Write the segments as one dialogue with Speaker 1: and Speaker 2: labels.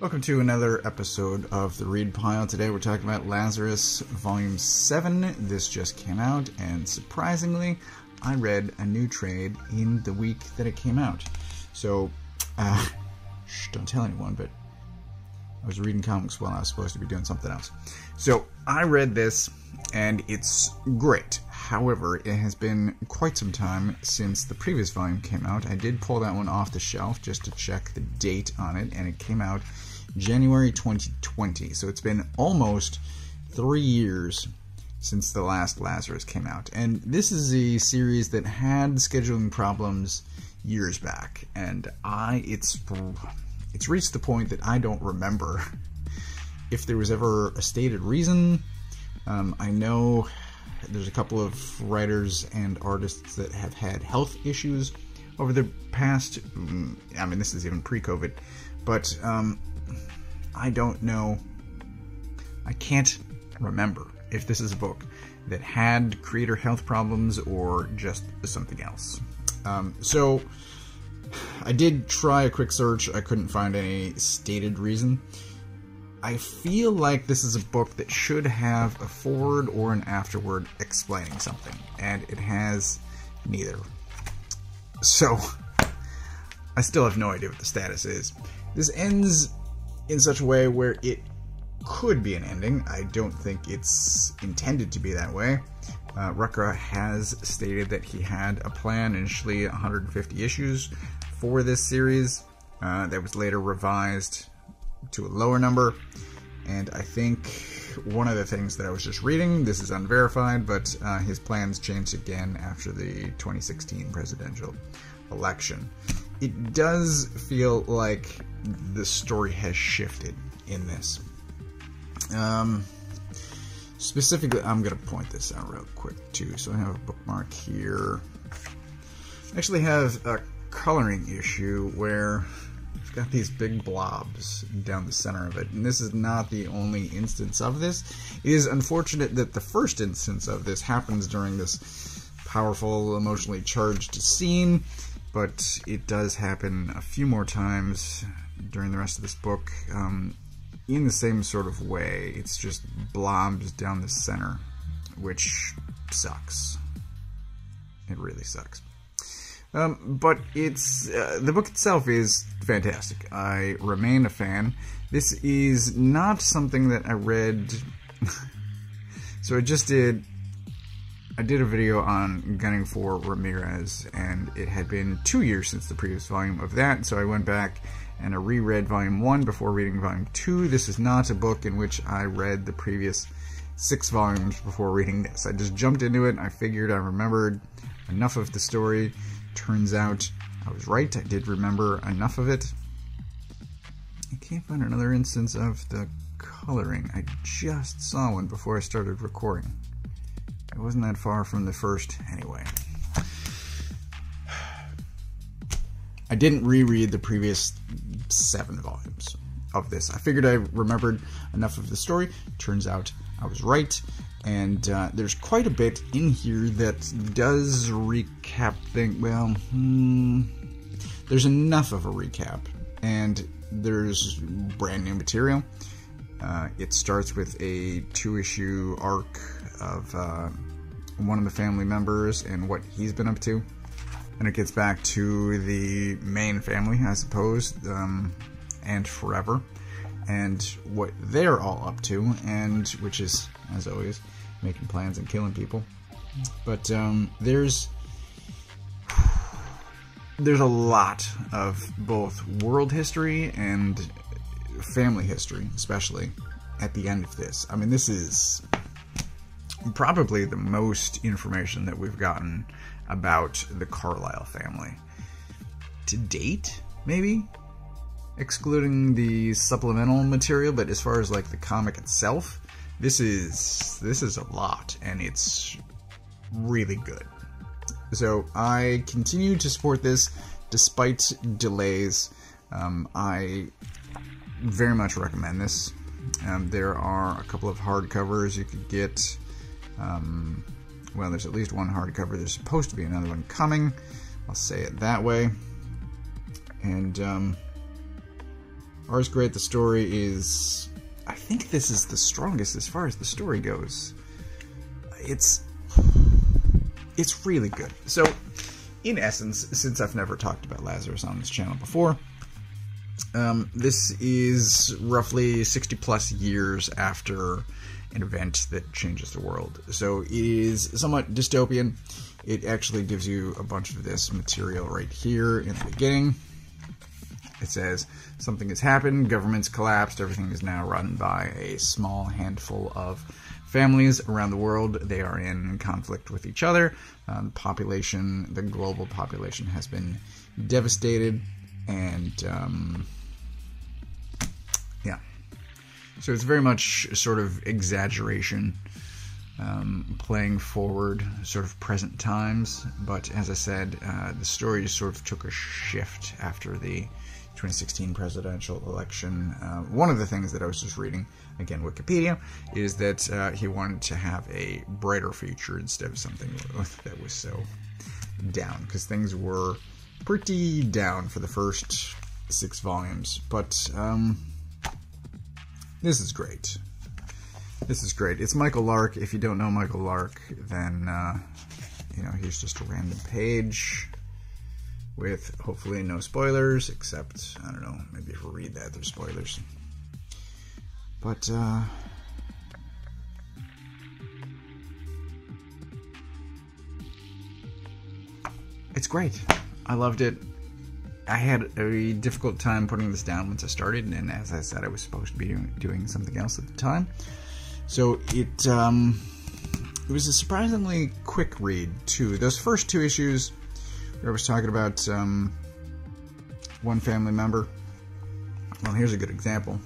Speaker 1: Welcome to another episode of the Read Pile. Today we're talking about Lazarus Volume 7. This just came out, and surprisingly, I read a new trade in the week that it came out. So, uh, shh, don't tell anyone, but I was reading comics while I was supposed to be doing something else. So, I read this, and it's great. However, it has been quite some time since the previous volume came out. I did pull that one off the shelf just to check the date on it, and it came out January 2020. So it's been almost three years since the last Lazarus came out. And this is a series that had scheduling problems years back, and I it's it's reached the point that I don't remember if there was ever a stated reason. Um, I know there's a couple of writers and artists that have had health issues over the past. mm, I mean, this is even pre-COVID, but um, I don't know. I can't remember if this is a book that had creator health problems or just something else. Um, so I did try a quick search. I couldn't find any stated reason. I feel like this is a book that should have a forward or an afterword explaining something, and it has neither. So, I still have no idea what the status is. This ends in such a way where it could be an ending. I don't think it's intended to be that way. Uh, Rucka has stated that he had a plan, initially 150 issues for this series, uh, that was later revised to a lower number. And I think one of the things that I was just reading, this is unverified, but uh, his plans changed again after the 2016 presidential election. It does feel like the story has shifted in this. Um, specifically, I'm going to point this out real quick too. So I have a bookmark here. I actually have a coloring issue where it's got these big blobs down the center of it. And this is not the only instance of this. It is unfortunate that the first instance of this happens during this powerful, emotionally charged scene, but it does happen a few more times during the rest of this book um, in the same sort of way. It's just blobs down the center, which sucks. It really sucks. Um, but it's uh, the book itself is fantastic. I remain a fan. This is not something that I read. so I just did. I did a video on gunning for Ramirez, and it had been two years since the previous volume of that. So I went back and I reread volume one before reading volume two. This is not a book in which I read the previous six volumes before reading this. I just jumped into it. I figured I remembered enough of the story. Turns out I was right. I did remember enough of it. I can't find another instance of the coloring. I just saw one before I started recording. It wasn't that far from the first anyway. I didn't reread the previous seven volumes of this. I figured I remembered enough of the story. Turns out I was right. And uh, there's quite a bit in here that does recap things. Well, hmm, there's enough of a recap. And there's brand new material. Uh, it starts with a two issue arc of uh, one of the family members and what he's been up to. And it gets back to the main family, I suppose, um, and forever, and what they're all up to, and which is, as always, making plans and killing people. But um, there's there's a lot of both world history and family history, especially at the end of this. I mean, this is probably the most information that we've gotten about the Carlyle family to date, maybe excluding the supplemental material. But as far as like the comic itself, this is this is a lot, and it's really good. So I continue to support this despite delays. Um, I very much recommend this. Um, there are a couple of hardcovers you could get. Um, well, there's at least one hardcover. There's supposed to be another one coming. I'll say it that way. And um, Art's great. The story is. I think this is the strongest as far as the story goes. It's. It's really good. So, in essence, since I've never talked about Lazarus on this channel before, um, this is roughly 60 plus years after an event that changes the world. So it is somewhat dystopian. It actually gives you a bunch of this material right here in the beginning. It says something has happened, government's collapsed, everything is now run by a small handful of families around the world. They are in conflict with each other. Um, population, the global population, has been devastated, and um, yeah. So it's very much sort of exaggeration, um, playing forward, sort of present times. But as I said, uh, the story sort of took a shift after the 2016 presidential election. Uh, one of the things that I was just reading, again, Wikipedia, is that uh, he wanted to have a brighter future instead of something that was so down, because things were pretty down for the first six volumes. But um, this is great. This is great. It's Michael Lark. If you don't know Michael Lark, then, uh, you know, he's just a random page with hopefully no spoilers, except, I don't know, maybe if we read that, there's spoilers. But, uh, it's great. I loved it. I had a difficult time putting this down once I started, and as I said, I was supposed to be doing, doing something else at the time. So it, um, it was a surprisingly quick read, too. Those first two issues where I was talking about um, one family member. Well, here's a good example.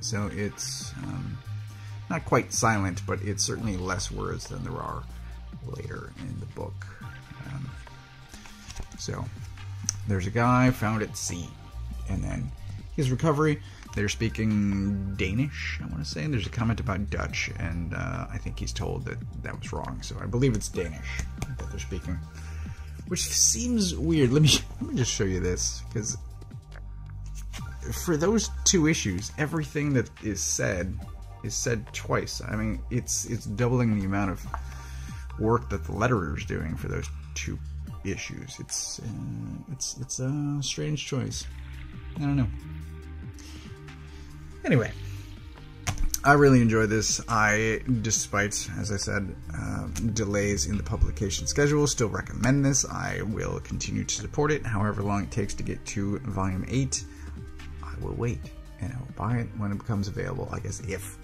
Speaker 1: So it's um, not quite silent, but it's certainly less words than there are later in the book. Um, so there's a guy found at sea, and then his recovery. They're speaking Danish, I want to say. And there's a comment about Dutch, and uh, I think he's told that that was wrong. So I believe it's Danish that they're speaking which seems weird. Let me let me just show you this because for those two issues, everything that is said is said twice. I mean, it's it's doubling the amount of work that the letterer is doing for those two issues. It's uh, it's it's a strange choice. I don't know. Anyway, I really enjoyed this. I, despite, as I said, uh, delays in the publication schedule, still recommend this. I will continue to support it, however long it takes to get to volume 8. I will wait, and I will buy it when it becomes available. I guess if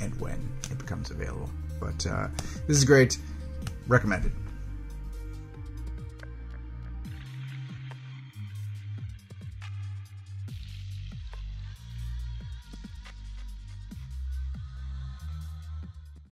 Speaker 1: and when it becomes available. But uh, this is great. Recommended.